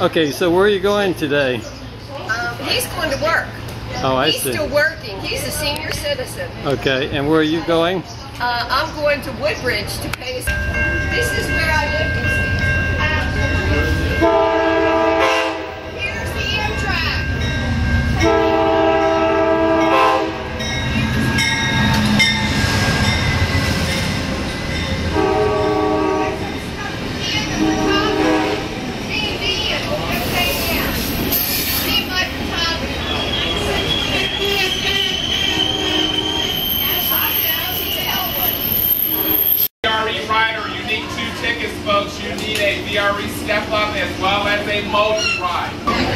Okay, so where are you going today? Um, he's going to work. Oh, I he's see. still working. He's a senior citizen. Okay, and where are you going? Uh, I'm going to Woodbridge to pay his. This is where I live. you see. Here's the Amtrak. VRE rider, you need two tickets, folks. You need a VRE step up as well as a multi ride.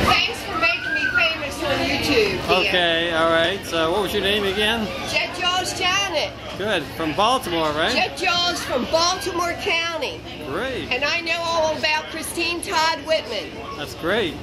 Thanks for making me famous on YouTube. Ian. Okay, all right. So what was your name again? Jet Jaws Janet. Good, from Baltimore, right? Jet Jaws from Baltimore County. Great, And I know all about Christine Todd Whitman. that's great.